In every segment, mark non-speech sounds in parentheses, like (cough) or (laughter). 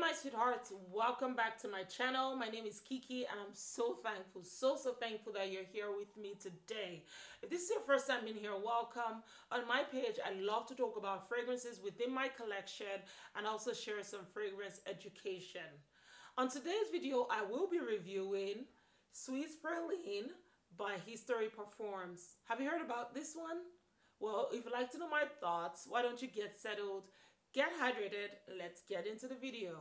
my sweethearts, welcome back to my channel. My name is Kiki and I'm so thankful, so, so thankful that you're here with me today. If this is your first time in here, welcome. On my page, I love to talk about fragrances within my collection and also share some fragrance education. On today's video, I will be reviewing Swiss Praline by History Parfums Have you heard about this one? Well, if you'd like to know my thoughts, why don't you get settled Get hydrated, let's get into the video.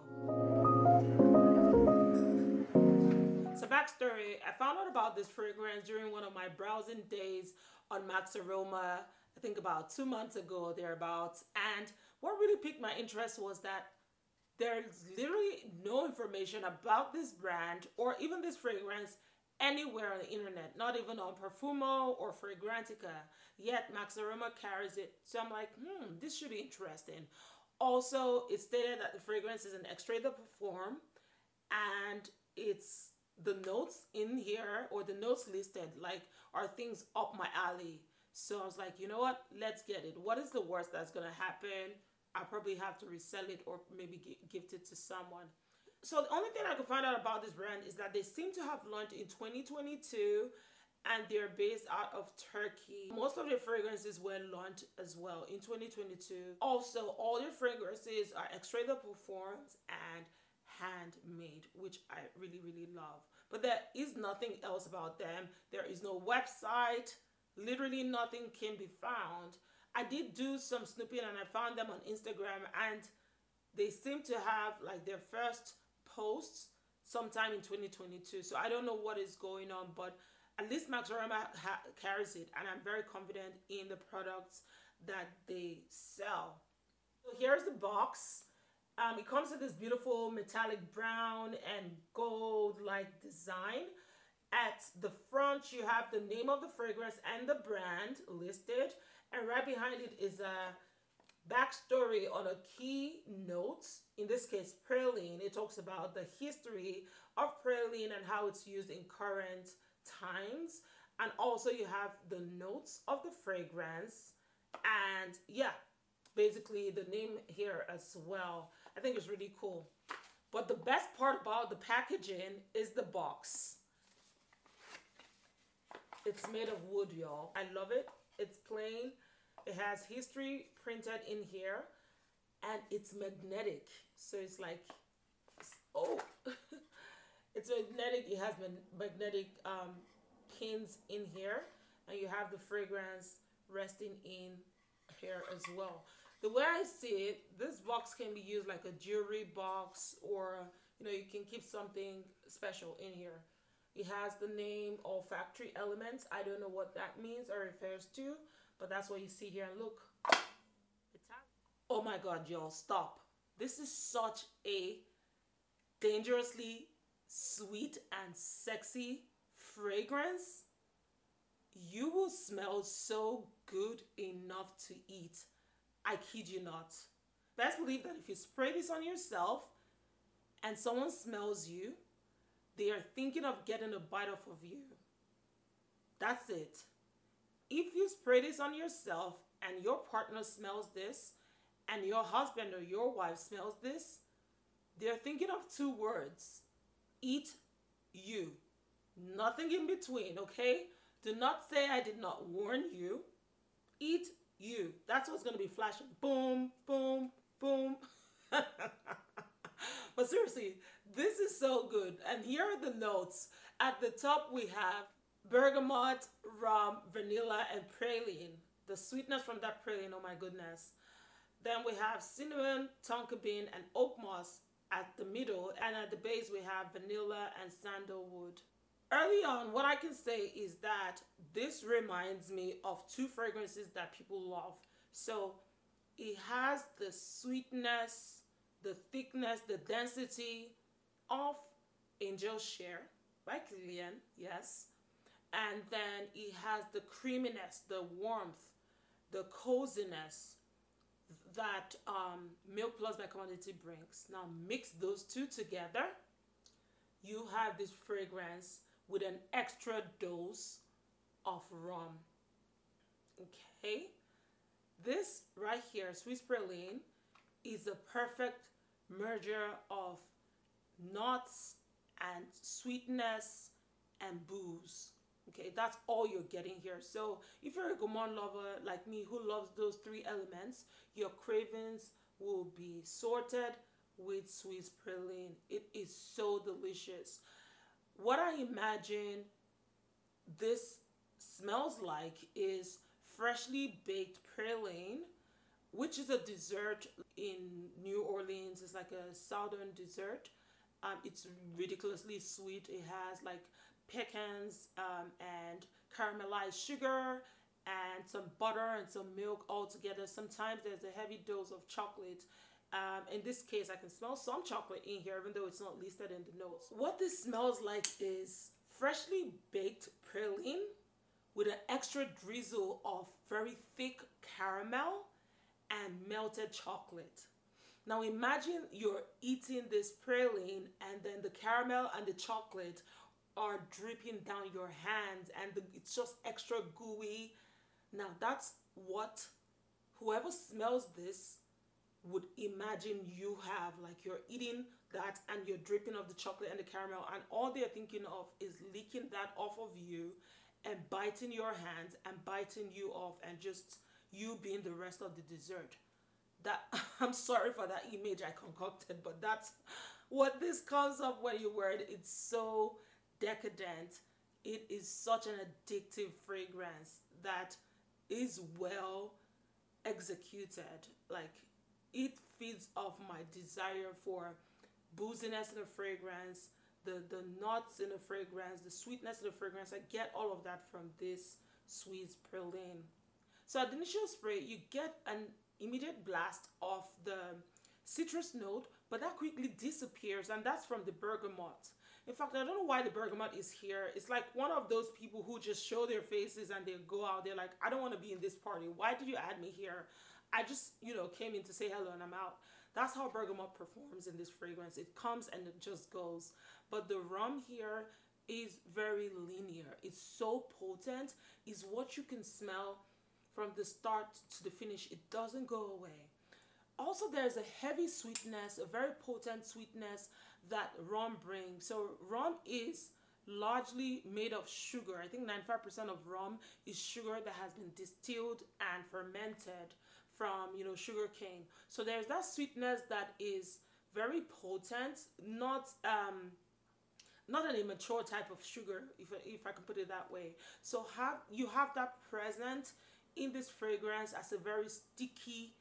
So backstory, I found out about this fragrance during one of my browsing days on Max Aroma, I think about two months ago, thereabouts. And what really piqued my interest was that there's literally no information about this brand or even this fragrance anywhere on the internet, not even on Parfumo or Fragrantica. Yet Max Aroma carries it. So I'm like, hmm, this should be interesting. Also, it stated that the fragrance is eau de parfum and it's the notes in here or the notes listed like are things up my alley. So I was like, you know what? Let's get it. What is the worst that's going to happen? I probably have to resell it or maybe gift it to someone. So the only thing I could find out about this brand is that they seem to have launched in 2022 and they're based out of Turkey. Most of their fragrances were launched as well in 2022. Also, all their fragrances are de parfums and handmade, which I really, really love. But there is nothing else about them. There is no website. Literally nothing can be found. I did do some snooping and I found them on Instagram and they seem to have like their first posts sometime in 2022. So I don't know what is going on, but at least Max Aroma carries it and I'm very confident in the products that they sell. So here's the box. Um, it comes with this beautiful metallic brown and gold like design. At the front you have the name of the fragrance and the brand listed and right behind it is a backstory on a key note, in this case praline. It talks about the history of praline and how it's used in current times. And also you have the notes of the fragrance. And yeah basically the name here as well i think it's really cool. But the best part about the packaging is the box. It's made of wood y'all. I love it. It's plain. It has history printed in here. And it's magnetic. So it's like oh (laughs) It's magnetic. It has magnetic um, pins in here. And you have the fragrance resting in here as well. The way I see it, this box can be used like a jewelry box or, you know, you can keep something special in here. It has the name olfactory elements. I don't know what that means or refers to, but that's what you see here. And look, oh my God, y'all, stop. This is such a dangerously sweet and sexy fragrance, you will smell so good enough to eat. I kid you not. Best believe that if you spray this on yourself and someone smells you, they are thinking of getting a bite off of you. That's it. If you spray this on yourself and your partner smells this, and your husband or your wife smells this, they're thinking of two words eat you. Nothing in between, okay? Do not say I did not warn you. Eat you. That's what's going to be flashing. Boom, boom, boom. (laughs) but seriously, this is so good. And here are the notes. At the top, we have bergamot, rum, vanilla, and praline. The sweetness from that praline, oh my goodness. Then we have cinnamon, tonka bean, and oak moss at the middle and at the base we have vanilla and sandalwood. Early on, what I can say is that this reminds me of two fragrances that people love. So it has the sweetness, the thickness, the density of Angel Share by Kilian, yes. And then it has the creaminess, the warmth, the coziness, that um, Milk Plus by Commodity brings. Now mix those two together. You have this fragrance with an extra dose of rum. Okay. This right here, Swiss Praline, is a perfect merger of nuts and sweetness and booze. Okay, that's all you're getting here. So if you're a gourmand lover like me who loves those three elements, your cravings will be sorted with Swiss praline. It is so delicious. What I imagine this smells like is freshly baked praline, which is a dessert in New Orleans. It's like a southern dessert. Um, it's ridiculously sweet. It has like pecans um, and caramelized sugar and some butter and some milk all together. Sometimes there's a heavy dose of chocolate. Um, in this case, I can smell some chocolate in here, even though it's not listed in the notes. What this smells like is freshly baked praline with an extra drizzle of very thick caramel and melted chocolate. Now imagine you're eating this praline and then the caramel and the chocolate are dripping down your hands and the, it's just extra gooey. Now that's what whoever smells this would imagine you have. Like you're eating that and you're dripping of the chocolate and the caramel and all they're thinking of is licking that off of you and biting your hands and biting you off and just you being the rest of the dessert. That (laughs) i'm sorry for that image i concocted but that's what this comes up when you wear it. It's so decadent it is such an addictive fragrance that is well executed. Like it feeds off my desire for booziness in the fragrance the the nuts in the fragrance the sweetness of the fragrance. I get all of that from this Swiss praline. So at the initial spray you get an immediate blast of the citrus note but that quickly disappears and that's from the bergamot in fact i don't know why the bergamot is here. It's like one of those people who just show their faces and they go out they're like i don't want to be in this party. Why did you add me here? I just you know came in to say hello and i'm out. That's how bergamot performs in this fragrance. It comes and it just goes. But the rum here is very linear. It's so potent. Is what you can smell from the start to the finish. It doesn't go away. Also there's a heavy sweetness a very potent sweetness that rum brings so rum is largely made of sugar. I think 95% of rum is sugar that has been distilled and fermented from you know sugar cane so there's that sweetness that is very potent not um not an immature type of sugar if, if i can put it that way. So have you have that present in this fragrance as a very sticky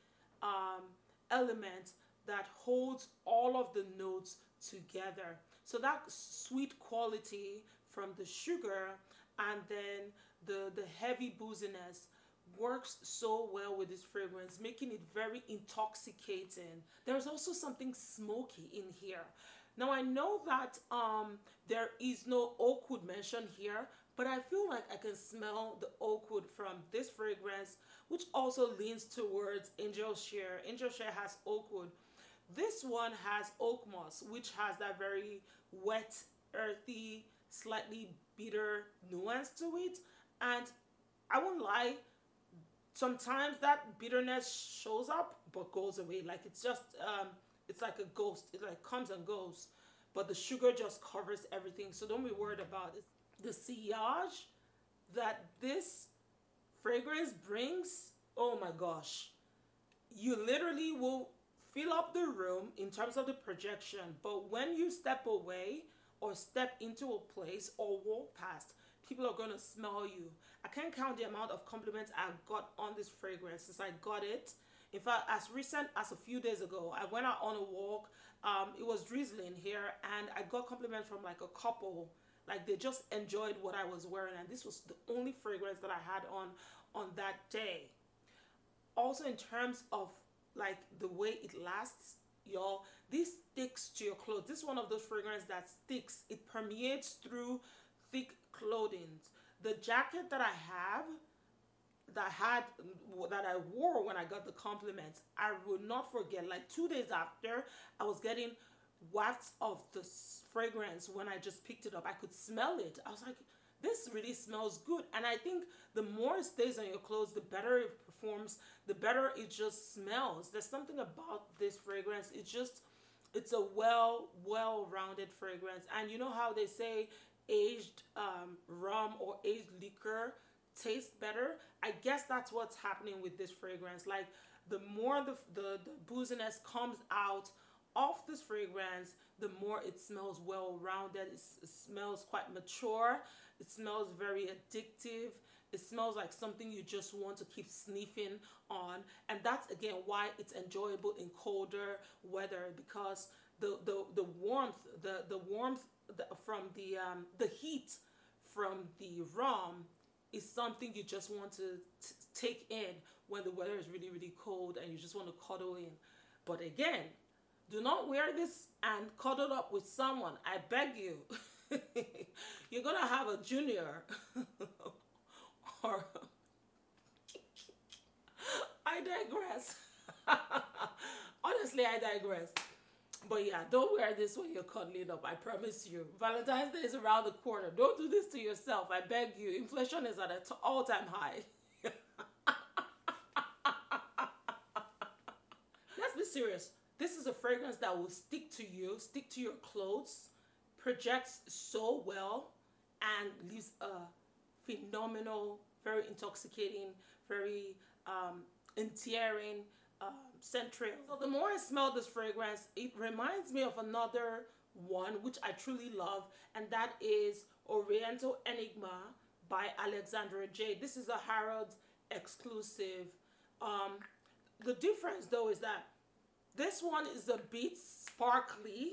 um, element that holds all of the notes together so that sweet quality from the sugar and then the the heavy booziness works so well with this fragrance making it very intoxicating there's also something smoky in here now I know that um, there is no oak wood mentioned here, but I feel like I can smell the oak wood from this fragrance, which also leans towards Angel Share. Angel Share has oak wood. This one has oak moss, which has that very wet, earthy, slightly bitter nuance to it. And I won't lie, sometimes that bitterness shows up but goes away. Like it's just um, it's like a ghost. It like comes and goes, but the sugar just covers everything. So don't be worried about it. The sillage that this fragrance brings, oh my gosh, you literally will fill up the room in terms of the projection. But when you step away or step into a place or walk past, people are going to smell you. I can't count the amount of compliments I got on this fragrance since I got it in fact, as recent as a few days ago, I went out on a walk. Um, it was drizzling here, and I got compliments from like a couple. Like they just enjoyed what I was wearing, and this was the only fragrance that I had on on that day. Also, in terms of like the way it lasts, y'all, this sticks to your clothes. This is one of those fragrances that sticks. It permeates through thick clothing. The jacket that I have that had that I wore when I got the compliments, I will not forget. Like two days after, I was getting wafts of the fragrance when I just picked it up. I could smell it. I was like, this really smells good. And I think the more it stays on your clothes, the better it performs, the better it just smells. There's something about this fragrance. It just it's a well well rounded fragrance. And you know how they say aged um, rum or aged liquor tastes better? I guess that's what's happening with this fragrance. Like the more the, the, the booziness comes out of this fragrance the more it smells well rounded it, it smells quite mature. It smells very addictive it smells like something you just want to keep sniffing on. And that's again why it's enjoyable in colder weather because the the, the warmth, the, the warmth from the um, the heat from the rum is something you just want to take in when the weather is really really cold and you just want to cuddle in. But again, do not wear this and cuddle up with someone. I beg you. (laughs) You're gonna have a junior (laughs) or (laughs) I digress. (laughs) Honestly, I digress. But yeah, don't wear this when you're cuddling up. I promise you. Valentine's Day is around the corner. Don't do this to yourself. I beg you. Inflation is at an all-time high. (laughs) Let's be serious. This is a fragrance that will stick to you, stick to your clothes, projects so well, and leaves a phenomenal very intoxicating, very um, endearing um, scent trail. So the more I smell this fragrance, it reminds me of another one which I truly love, and that is Oriental Enigma by Alexandre.J. This is a Harrods exclusive. Um, the difference though is that this one is a bit sparkly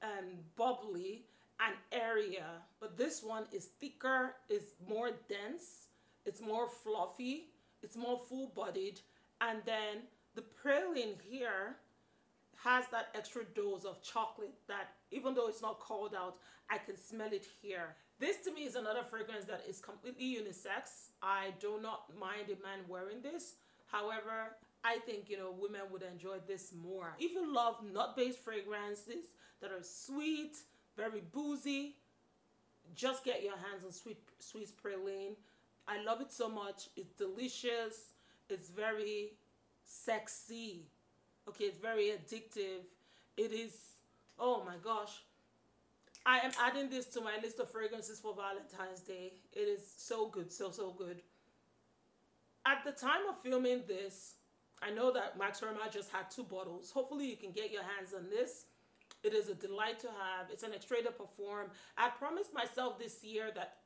and bubbly and area, but this one is thicker, is more dense, it's more fluffy, it's more full-bodied, and then the praline here has that extra dose of chocolate that even though it's not called out, I can smell it here. This to me is another fragrance that is completely unisex. I do not mind a man wearing this. However, I think, you know, women would enjoy this more. If you love nut-based fragrances that are sweet, very boozy, just get your hands on sweet, sweet praline. I love it so much. It's delicious. It's very sexy. Okay, it's very addictive. It is, oh my gosh. I am adding this to my list of fragrances for Valentine's Day. It is so good, so, so good. At the time of filming this, I know that Max Aroma just had two bottles. Hopefully you can get your hands on this. It is a delight to have. It's an extrait de parfum. I promised myself this year that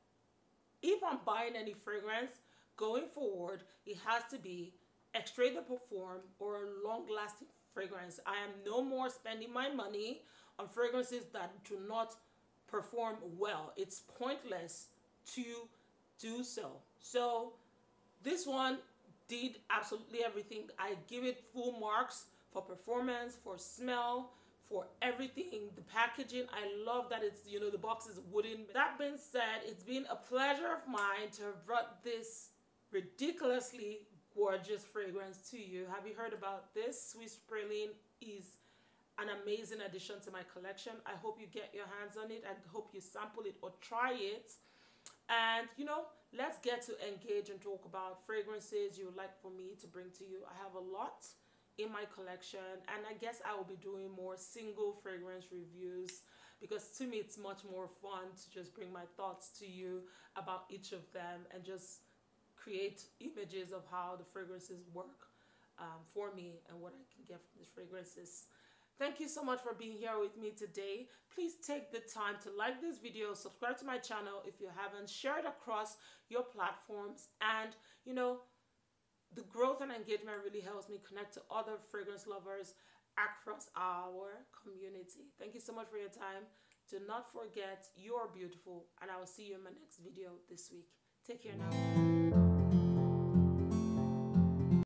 if I'm buying any fragrance going forward, it has to be extrait de parfum or a long lasting fragrance. I am no more spending my money on fragrances that do not perform well. It's pointless to do so. So this one did absolutely everything. I give it full marks for performance, for smell, for everything. The packaging i love that it's you know the box is wooden. That being said it's been a pleasure of mine to have brought this ridiculously gorgeous fragrance to you. Have you heard about this? Swiss praline is an amazing addition to my collection. I hope you get your hands on it. I hope you sample it or try it. And you know let's get to engage and talk about fragrances you would like for me to bring to you. I have a lot in my collection and I guess I will be doing more single fragrance reviews because to me it's much more fun to just bring my thoughts to you about each of them and just create images of how the fragrances work um, for me and what I can get from these fragrances. Thank you so much for being here with me today. Please take the time to like this video, subscribe to my channel if you haven't, share it across your platforms and you know the growth and engagement really helps me connect to other fragrance lovers across our community. Thank you so much for your time. Do not forget you're beautiful and I will see you in my next video this week. Take care now.